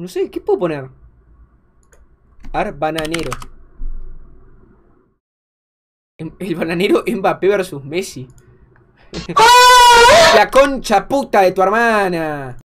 No sé, ¿qué puedo poner? Ar bananero. Em, el bananero Mbappé versus Messi. ¡Ah! La concha puta de tu hermana.